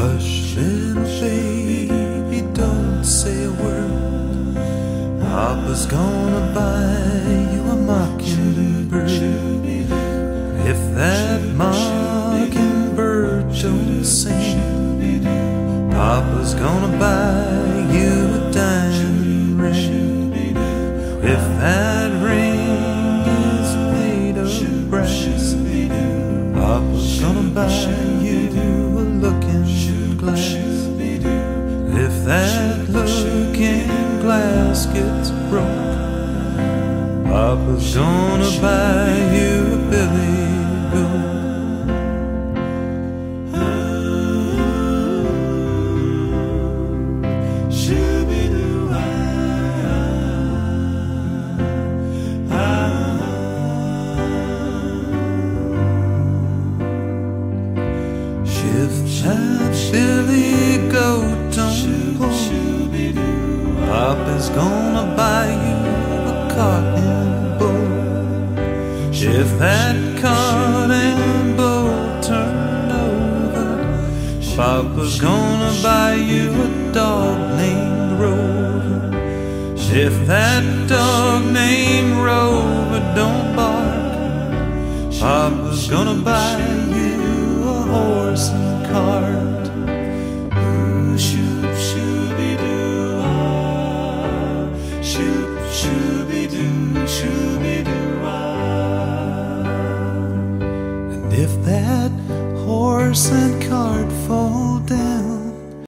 Hush and baby, don't say a word. Papa's gonna buy you a mockingbird. If that mockingbird don't sing, Papa's gonna buy you a diamond ring. If that ring is made of brass, Papa's gonna buy you. Glass gets broke, Papa's gonna buy you a billy goat. Ah, ah, ah. If that Papa's gonna buy you a cotton bowl. If that cotton bowl turn over, Papa's gonna buy you a dog named Rover. If that dog named Rover don't bark, Papa's gonna buy you a horse and cart. Shooby-doo, shooby-doo-ah. And if that horse and cart fall down,